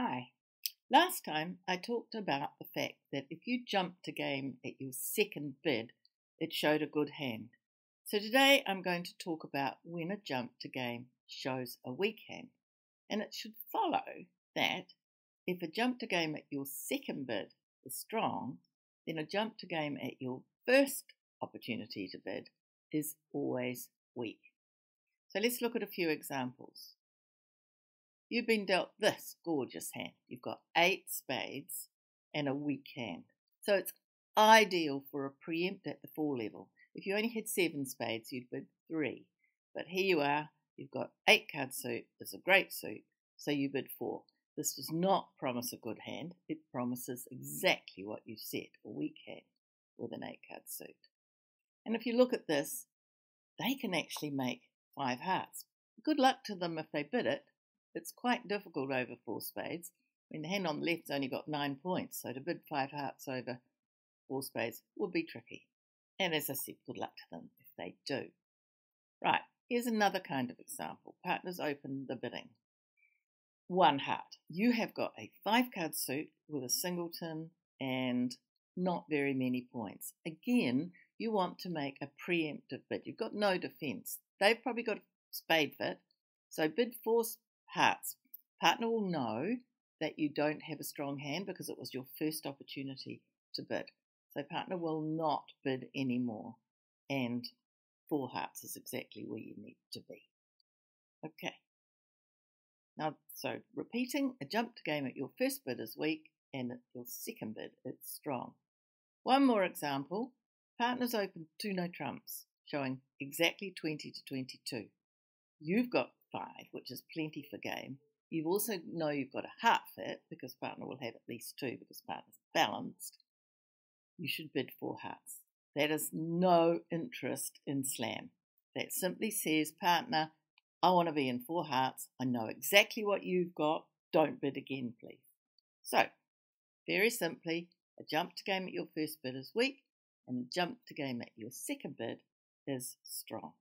Hi. Last time I talked about the fact that if you jumped a game at your second bid, it showed a good hand. So today I'm going to talk about when a jump to game shows a weak hand. And it should follow that if a jump to game at your second bid is strong, then a jump to game at your first opportunity to bid is always weak. So let's look at a few examples. You've been dealt this gorgeous hand. You've got eight spades and a weak hand. So it's ideal for a preempt at the four level. If you only had seven spades, you'd bid three. But here you are, you've got eight card suit, it's a great suit, so you bid four. This does not promise a good hand, it promises exactly what you set, a weak hand with an eight card suit. And if you look at this, they can actually make five hearts. Good luck to them if they bid it, it's quite difficult over four spades. I mean, the hand on the left's only got nine points, so to bid five hearts over four spades would be tricky. And as I said, good luck to them if they do. Right, here's another kind of example. Partners open the bidding. One heart. You have got a five card suit with a singleton and not very many points. Again, you want to make a preemptive bid. You've got no defense. They've probably got a spade fit, so bid four hearts. Partner will know that you don't have a strong hand because it was your first opportunity to bid. So partner will not bid anymore. And four hearts is exactly where you need to be. Okay. Now, so repeating, a jump to game at your first bid is weak and at your second bid it's strong. One more example. Partners open two no trumps, showing exactly 20 to 22. You've got five, which is plenty for game. You also know you've got a heart fit because partner will have at least two because partner's balanced. You should bid four hearts. That is no interest in slam. That simply says, partner, I want to be in four hearts. I know exactly what you've got. Don't bid again, please. So, very simply, a jump to game at your first bid is weak, and a jump to game at your second bid is strong.